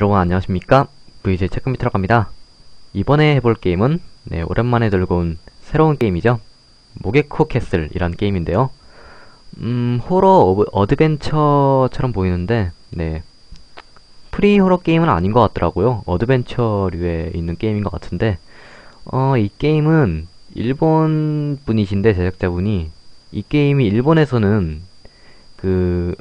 여러분 안녕하십니까? VJ 체크미터라고 합니다. 이번에 해볼 게임은 네 오랜만에 들고 온 새로운 게임이죠. 모게코 캐슬이란 게임인데요. 음 호러 어드벤처처럼 보이는데 네 프리 호러 게임은 아닌 것 같더라고요. 어드벤처류에 있는 게임인 것 같은데 어 이 게임은 일본 분이신데 제작자분이 이 게임이 일본에서는 그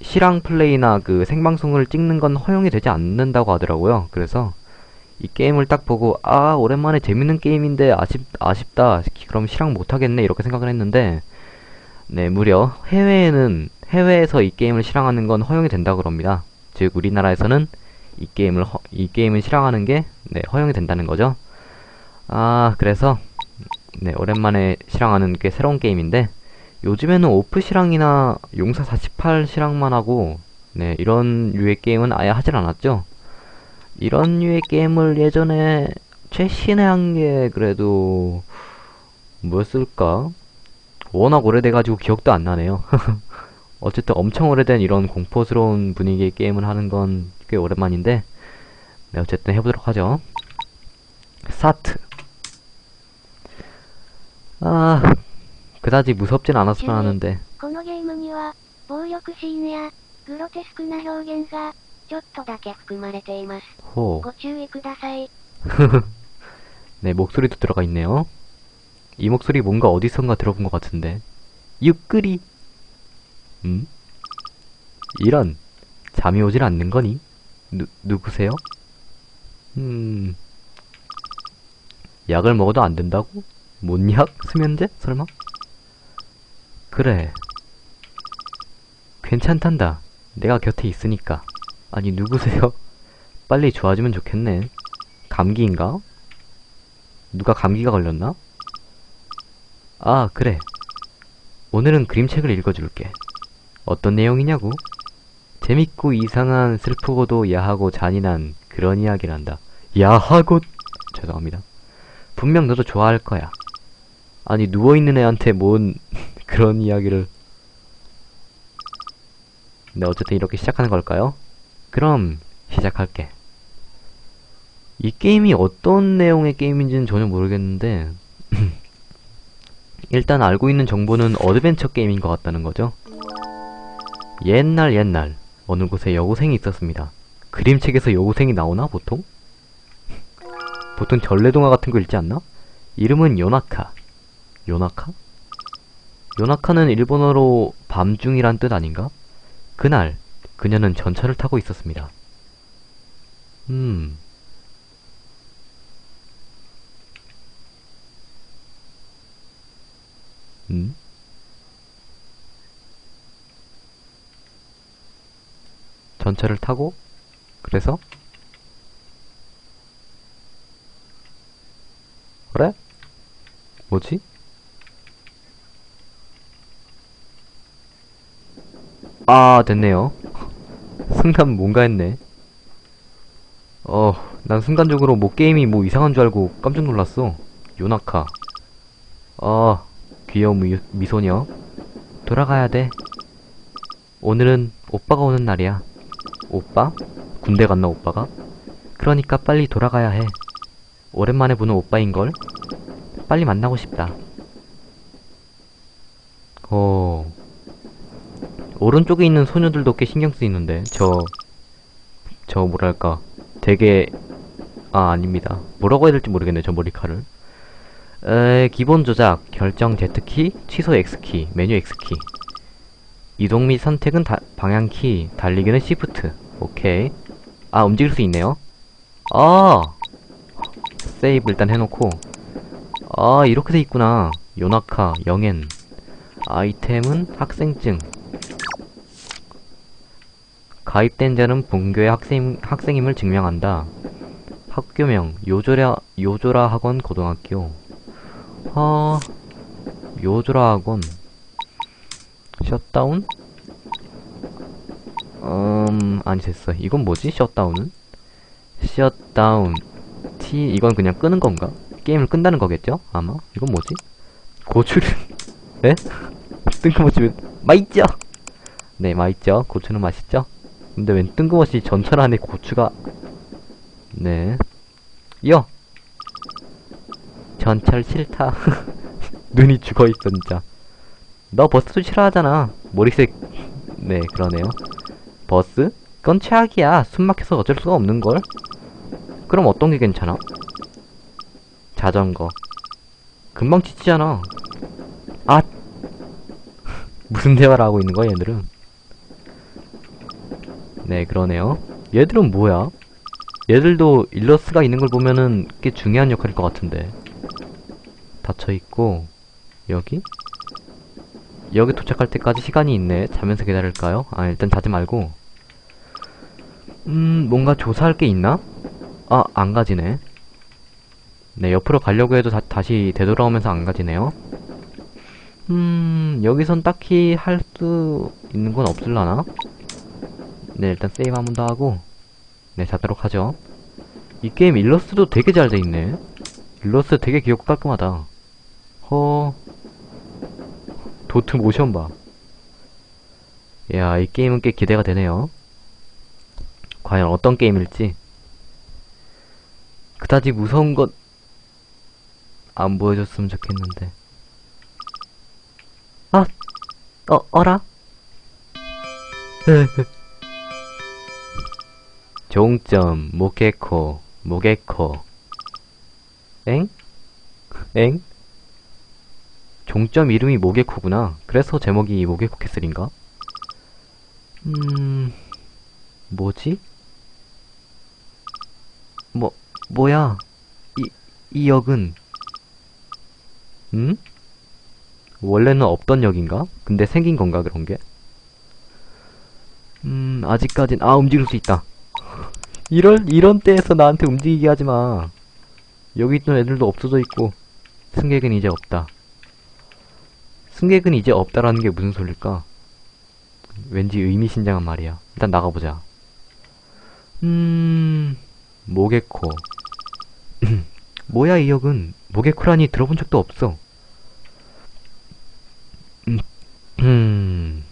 실황 플레이나 그 생방송을 찍는 건 허용이 되지 않는다고 하더라고요. 그래서 이 게임을 딱 보고 아 오랜만에 재밌는 게임인데 아쉽 아쉽다. 그럼 실황 못 하겠네 이렇게 생각을 했는데 네 무려 해외에는 해외에서 이 게임을 실황하는 건 허용이 된다 그럽니다. 즉 우리나라에서는 이 게임을 허, 이 게임을 실황하는 게 네, 허용이 된다는 거죠. 아 그래서 네 오랜만에 실황하는 게 새로운 게임인데 요즘에는 오프 실황이나 용사 48 실황만 하고 네 이런 류의 게임은 아예 하질 않았죠. 이런 류의 게임을 예전에 최신에 한 게 그래도 뭐였을까? 워낙 오래돼가지고 기억도 안 나네요. 어쨌든 엄청 오래된 이런 공포스러운 분위기의 게임을 하는 건 꽤 오랜만인데 네 어쨌든 해보도록 하죠. 사트. 아 그다지 무섭진 않았으면 하는데 このゲームには、暴力シーンや、グロテスクな表現が、ちょっとだけ含まれています。 호. ご注意ください。 네, 목소리도 들어가 있네요. 이 목소리 뭔가 어디선가 들어본 것 같은데. 유끄리. 음? 이런. 잠이 오질 않는 거니? 누, 누구세요? 음. 약을 먹어도 안 된다고? 뭔 약? 수면제? 설마? 그래. 괜찮단다. 내가 곁에 있으니까. 아니, 누구세요? 빨리 좋아지면 좋겠네. 감기인가? 누가 감기가 걸렸나? 아, 그래. 오늘은 그림책을 읽어줄게. 어떤 내용이냐고? 재밌고 이상한 슬프고도 야하고 잔인한 그런 이야기란다. 야하고 죄송합니다. 분명 너도 좋아할 거야. 아니 누워있는 애한테 뭔 그런 이야기를 네 어쨌든 이렇게 시작하는 걸까요? 그럼 시작할게. 이 게임이 어떤 내용의 게임인지는 전혀 모르겠는데 일단 알고 있는 정보는 어드벤처 게임인 것 같다는 거죠. 옛날 옛날 어느 곳에 여고생이 있었습니다. 그림책에서 여고생이 나오나 보통? 보통 전래동화 같은 거 읽지 않나? 이름은 요나카. 요나카? 요나카는 일본어로 밤중이란 뜻 아닌가? 그날 그녀는 전차를 타고 있었습니다. 음. 음? 전차를 타고 그래서 그래? 뭐지? 아 됐네요. 순간 뭔가 했네. 어난 순간적으로 뭐 게임이 뭐 이상한 줄 알고 깜짝 놀랐어. 요나카. 아 귀여운 미, 미소녀. 돌아가야 돼. 오늘은 오빠가 오는 날이야. 오빠? 군대 갔나 오빠가? 그러니까 빨리 돌아가야 해. 오랜만에 보는 오빠인걸? 빨리 만나고 싶다. 어... 오른쪽에 있는 소녀들도 꽤 신경 쓰이는데 저... 저 뭐랄까 되게... 아 아닙니다. 뭐라고 해야 될지 모르겠네 저 머리카락을. 에, 기본 조작, 결정 Z키, 취소 X키, 메뉴 X키. 이동 및 선택은 다, 방향키, 달리기는 Shift. 오케이. 아 움직일 수 있네요. 아! 세이브 일단 해놓고. 아 이렇게 돼 있구나. 요나카, 영엔. 아이템은 학생증 가입된 자는 본교의 학생, 학생임을 증명한다 학교명 요조라, 요조라 학원 고등학교 아 요조라 학원 셧다운? 음 아니 됐어 이건 뭐지 셧다운은? 셧다운 T 이건 그냥 끄는 건가? 게임을 끈다는 거겠죠? 아마 이건 뭐지? 고추를 네? 뜬금없이 맛있죠? 네 맛있죠? 고추는 맛있죠? 근데 웬 뜬금없이 전철 안에 고추가 네. 이어 전철 싫다. 눈이 죽어있어 진짜 너 버스도 싫어하잖아. 머리색 네 그러네요. 버스? 그건 최악이야. 숨 막혀서 어쩔 수가 없는걸. 그럼 어떤 게 괜찮아? 자전거. 금방 지치잖아. 아 무슨 대화를 하고 있는 거야 얘들은 네 그러네요 얘들은 뭐야? 얘들도 일러스가 있는 걸 보면은 꽤 중요한 역할일 것 같은데 닫혀있고 여기? 여기 도착할 때까지 시간이 있네 자면서 기다릴까요? 아 일단 자지 말고 음 뭔가 조사할 게 있나? 아 안 가지네 네 옆으로 가려고 해도 다, 다시 되돌아오면서 안 가지네요 음 여기선 딱히 할 수 있는 건 없을라나? 네 일단 세이브 한 번 더 하고 네 자도록 하죠. 이 게임 일러스트도 되게 잘 돼 있네. 일러스트 되게 귀엽고 깔끔하다. 허. 도트 모션 봐. 이야 이 게임은 꽤 기대가 되네요. 과연 어떤 게임일지. 그다지 무서운 것 안 보여줬으면 좋겠는데. 아! 어, 어라? 종점, 모게코, 모게코. 엥? 엥? 종점 이름이 모게코구나. 그래서 제목이 모게코 캐슬인가? 음, 뭐지? 뭐, 뭐야? 이, 이 역은, 음? 원래는 없던 역인가? 근데 생긴 건가, 그런 게? 음, 아직까진, 아, 움직일 수 있다. 이럴, 이런 때에서 나한테 움직이게 하지 마. 여기 있던 애들도 없어져 있고, 승객은 이제 없다. 승객은 이제 없다라는 게 무슨 소릴까? 왠지 의미심장한 말이야. 일단 나가보자. 음, 모게코. 뭐야, 이 역은. 모게코라니 들어본 적도 없어. 음, 음.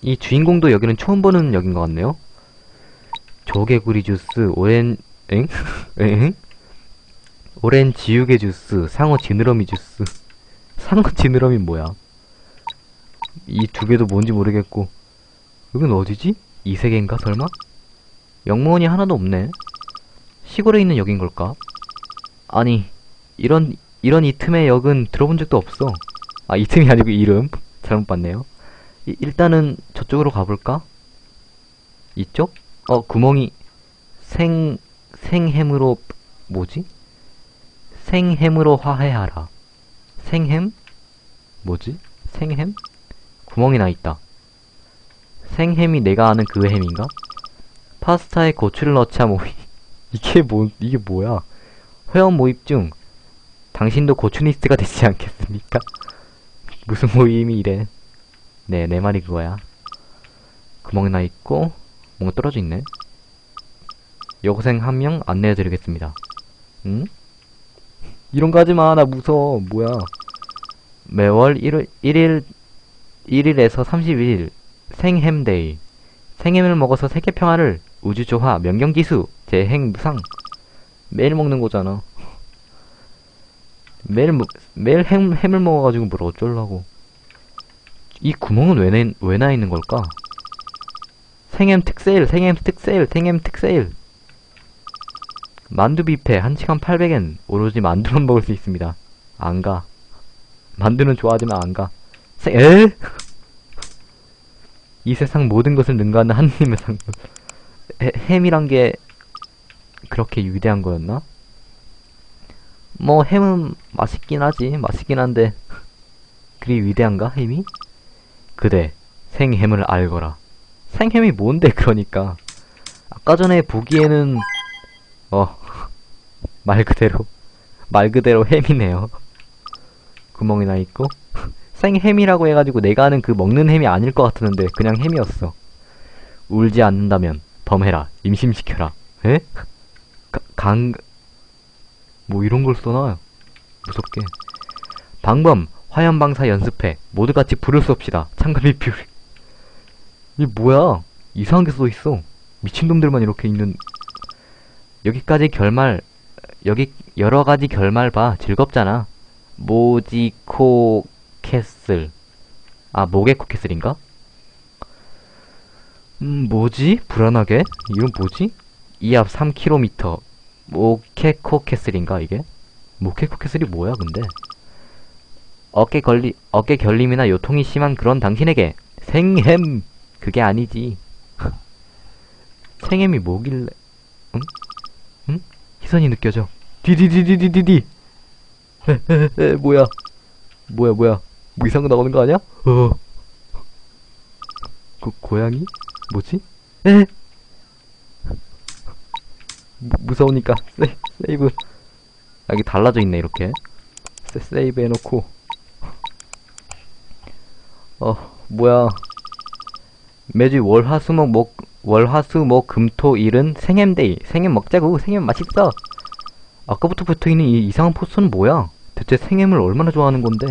이 주인공도 여기는 처음 보는 역인 것 같네요. 조개구리 주스, 오렌, 엥? 엥? 오렌 지우개 주스, 상어 지느러미 주스. 상어 지느러미 뭐야? 이 두 개도 뭔지 모르겠고. 여긴 어디지? 이 세계인가, 설마? 역무원이 하나도 없네. 시골에 있는 역인 걸까? 아니, 이런, 이런 이 틈의 역은 들어본 적도 없어. 아, 이 틈이 아니고 이름. 잘못 봤네요. 이- 일단은 저쪽으로 가볼까? 이쪽? 어, 구멍이 생, 생햄으로, 뭐지? 생햄으로 화해하라. 생햄? 뭐지? 생햄? 구멍이 나 있다. 생햄이 내가 아는 그 햄인가? 파스타에 고추를 넣자 모임. 이게 뭐, 이게 뭐야? 회원 모임 중 당신도 고추니스트가 되지 않겠습니까? 무슨 모임이 이래? 네, 내 말이 그거야. 구멍이 나 있고 뭔가 떨어져 있네. 여고생 한 명 안내해드리겠습니다. 응? 이런 거 하지 마. 나 무서워. 뭐야. 매월 1일, 1일, 1일에서 31일 생햄데이. 생햄을 먹어서 세계 평화를 우주조화, 명경기수, 재행무상. 매일 먹는 거잖아. 매일, 먹- 매일 햄, 햄을 먹어가지고 뭘 어쩌려고. 이 구멍은 왜, 내, 왜 나 있는 걸까? 생햄 특세일, 생햄 특세일, 생햄 특세일. 만두 뷔페 1시간 800엔. 오로지 만두만 먹을 수 있습니다. 안 가. 만두는 좋아하지만 안 가. 세, 에? 이 세상 모든 것을 능가하는 하느님의 상품. 해- 햄이란 게 그렇게 위대한 거였나? 뭐 햄은 맛있긴 하지. 맛있긴 한데 그리 위대한가 햄이? 그대 생햄을 알거라. 생햄이 뭔데 그러니까. 아까 전에 보기에는 어 말 그대로 말 그대로 햄이네요. 구멍이 나 있고 생햄이라고 해가지고 내가 아는 그 먹는 햄이 아닐 것 같았는데 그냥 햄이었어. 울지 않는다면 범해라 임신시켜라. 에? 가, 강... 뭐 이런 걸 써놔. 무섭게. 방범 화염방사 연습회 모두 같이 불을 쏩시다. 참가비 뷰. 이 뭐야? 이상한 게 써있어. 미친놈들만 이렇게 있는. 여기까지 결말, 여기 여러 가지 결말 봐. 즐겁잖아. 모지코 캐슬. 아, 모게코 캐슬인가? 음, 뭐지? 불안하게? 이건 뭐지? 이 앞 3km. 모케코 캐슬인가, 이게? 모케코 캐슬이 뭐야, 근데? 어깨 걸리, 어깨 결림이나 요통이 심한 그런 당신에게 생햄! 그게 아니지. 생햄이 뭐길래, 응? 응? 시선이 느껴져. 디디디디디디디! 헤헤헤, 뭐야. 뭐야, 뭐야. 뭐 이상한 거 나오는 거 아니야? 어. 그, 고양이? 뭐지? 에? 무, 무서우니까, 세, 세이브. 아, 여기 달라져 있네, 이렇게. 세, 세이브 해놓고. 어, 뭐야. 매주 월화수목 목, 월화수목 금토 일은 생햄데이. 생햄 먹자고. 생햄 맛있어. 아까부터 붙어있는 이 이상한 포스는 뭐야? 대체 생햄을 얼마나 좋아하는 건데?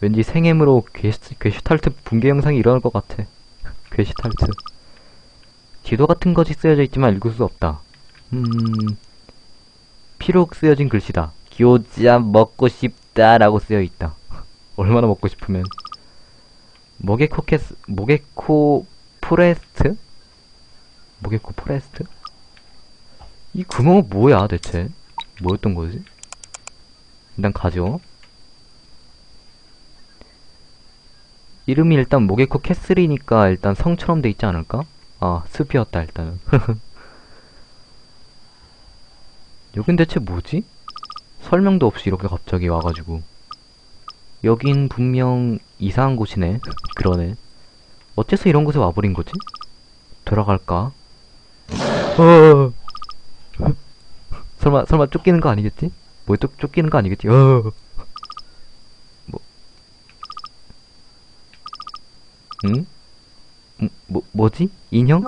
왠지 생햄으로 괴슈, 괴슈탈트 붕괴 영상이 일어날 것 같아. 괴슈탈트. 지도 같은 것이 쓰여져 있지만 읽을 수 없다. 음, 피로 쓰여진 글씨다. 교자 먹고 싶다 라고 쓰여 있다. 얼마나 먹고 싶으면. 모게코 캐스, 모게코 포레스트? 모게코 포레스트? 이 구멍은 뭐야, 대체? 뭐였던 거지? 일단 가죠. 이름이 일단 모게코 캐슬이니까 일단 성처럼 돼 있지 않을까? 아, 숲이었다, 일단은. 여긴 대체 뭐지? 설명도 없이 이렇게 갑자기 와가지고. 여긴 분명 이상한 곳이네. 그러네. 어째서 이런 곳에 와버린 거지? 돌아갈까? 어. 설마, 설마 쫓기는 거 아니겠지? 뭐 쫓, 쫓기는 거 아니겠지? 어. 뭐. 응? 뭐, 뭐, 뭐지? 인형?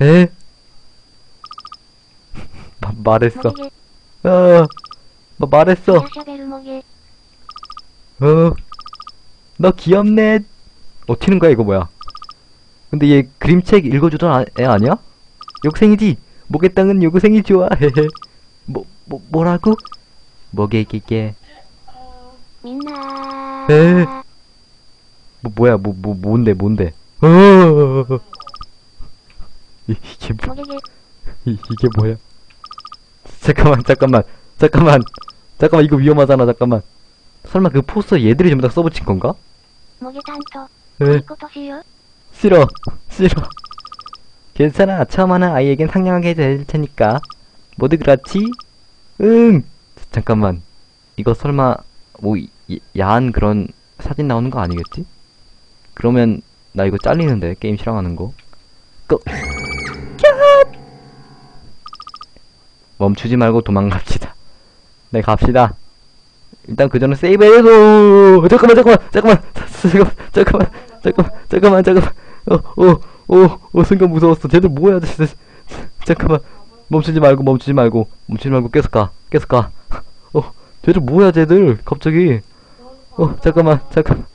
에? 마, 말했어. 아, 마, 말했어. 모게, 어, 너 귀엽네. 어, 튀는 거야, 이거 뭐야? 근데 얘 그림책 읽어주던 아, 애 아니야? 욕생이지? 목의 땅은 요구생이 좋아. 헤헤. 뭐, 뭐, 뭐라고? 목에 기게. 민나. 에. 뭐, 뭐야, 뭐, 뭐, 뭔데, 뭔데? 어, 이- 이게 뭐, 이게 뭐야? 잠깐만, 잠깐만, 잠깐만, 잠깐만, 이거 위험하잖아, 잠깐만. 설마 그 포스터 얘들이 전부 다 써붙인 건가? 모게 탄토. 에, 이코토시요? 싫어, 싫어. 괜찮아, 처음 하는 아이에겐 상냥하게 될 테니까. 모두 그렇지? 응! 잠깐만. 이거 설마, 뭐, 이- 야한 그런 사진 나오는 거 아니겠지? 그러면, 나 이거 잘리는데, 게임 실행하는 거. 끄, 캬! 멈추지 말고 도망갑시다. 네, 갑시다. 일단 그 전에 세이브 해줘! 잠깐만, 잠깐만, 잠깐만, 잠깐만, 잠깐만, 잠깐만, 잠깐만, 잠깐만. 어, 어, 어, 어, 순간 무서웠어. 쟤들 뭐야, 진짜. 잠깐만. 멈추지 말고, 멈추지 말고, 멈추지 말고 계속 가, 계속 가. 어, 쟤들 뭐야, 쟤들. 갑자기. 어, 잠깐만, 잠깐만.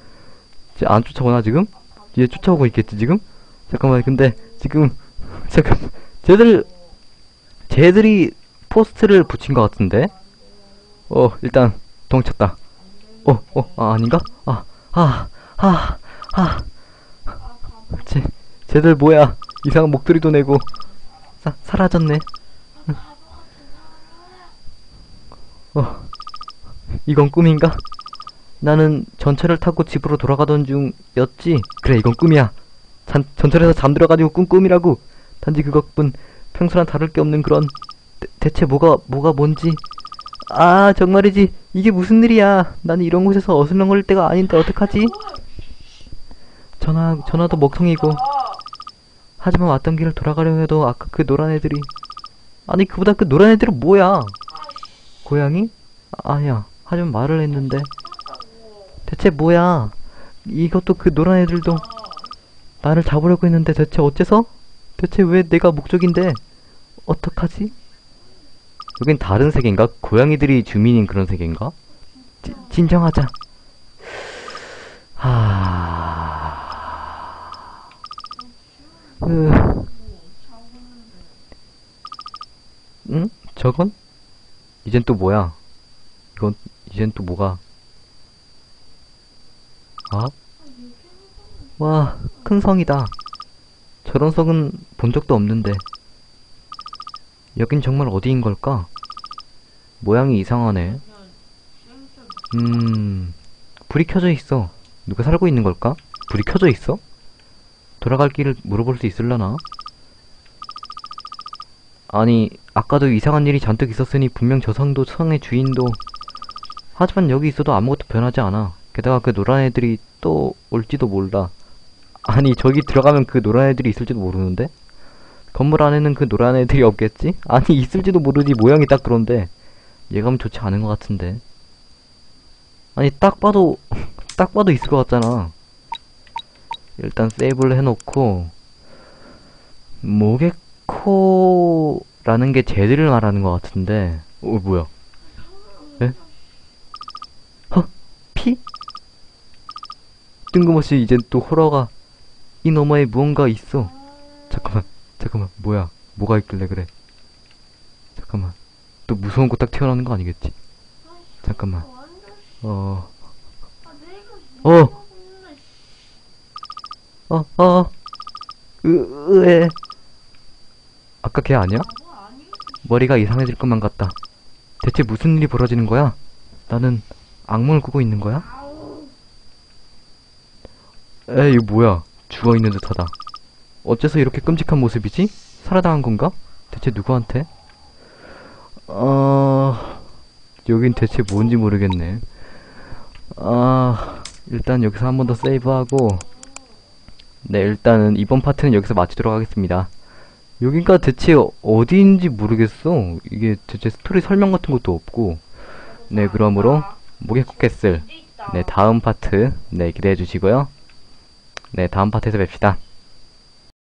쟤 안 쫓아오나, 지금? 얘 쫓아오고 있겠지, 지금? 잠깐만, 근데, 지금, 잠깐, 쟤들, 쟤들이 포스트를 붙인 것 같은데? 어, 일단, 도망쳤다. 어, 어, 아, 아닌가? 아, 아, 아, 아. 쟤, 쟤들 뭐야? 이상한 목소리도 내고 사, 사라졌네. 어, 이건 꿈인가? 나는 전철을 타고 집으로 돌아가던 중이었지. 그래, 이건 꿈이야. 잔, 전철에서 잠들어가지고 꿈 꿈이라고. 단지 그것뿐 평소랑 다를 게 없는 그런 대, 대체 뭐가 뭐가 뭔지. 아, 정말이지. 이게 무슨 일이야? 나는 이런 곳에서 어슬렁거릴 때가 아닌데 어떡하지? 전화 전화도 먹통이고. 하지만 왔던 길을 돌아가려 해도 아까 그 노란 애들이 아니 그보다 그 노란 애들은 뭐야? 고양이? 아, 아니야. 하지만 말을 했는데 대체 뭐야? 이것도 그 노란 애들도 나를 잡으려고 했는데 대체 어째서? 대체 왜 내가 목적인데? 어떡하지? 여긴 다른 세계인가? 고양이들이 주민인 그런 세계인가? 지, 진정하자. 하... 으, 응? 저건? 이젠 또 뭐야? 이건, 이젠 또 뭐가? 아? 와, 큰 성이다. 저런 성은 본 적도 없는데. 여긴 정말 어디인 걸까? 모양이 이상하네. 음, 불이 켜져 있어. 누가 살고 있는 걸까? 불이 켜져 있어? 돌아갈 길을 물어볼 수 있을라나? 아니, 아까도 이상한 일이 잔뜩 있었으니 분명 저 성도 성의 주인도 하지만 여기 있어도 아무것도 변하지 않아. 게다가 그 노란 애들이 또 올지도 몰라. 아니, 저기 들어가면 그 노란 애들이 있을지도 모르는데? 건물 안에는 그 노란 애들이 없겠지? 아니, 있을지도 모르지. 모양이 딱 그런데. 예감은 좋지 않은 것 같은데. 아니, 딱 봐도, 딱 봐도 있을 것 같잖아. 일단 세이브를 해놓고, 모게코라는 게 쟤들을 말하는 것 같은데, 어, 뭐야? 에? 헉, 피? 뜬금없이 이젠 또 호러가 이 너머에 무언가 있어. 잠깐만, 잠깐만, 뭐야? 뭐가 있길래 그래? 잠깐만, 또 무서운 거 딱 튀어나오는 거 아니겠지? 잠깐만, 어, 어, 어, 어, 으, 으에. 아까 걔 아니야? 머리가 이상해질 것만 같다. 대체 무슨 일이 벌어지는 거야? 나는 악몽을 꾸고 있는 거야? 에이, 이거 뭐야? 죽어 있는 듯하다. 어째서 이렇게 끔찍한 모습이지? 살아당한 건가? 대체 누구한테? 어, 여긴 대체 뭔지 모르겠네. 아, 일단 여기서 한 번 더 세이브하고, 네, 일단은 이번 파트는 여기서 마치도록 하겠습니다. 여기가 대체 어디인지 모르겠어. 이게 대체 스토리 설명 같은 것도 없고. 네, 그러므로 캐슬. 네, 다음 파트. 네, 기대해 주시고요. 네, 다음 파트에서 뵙시다.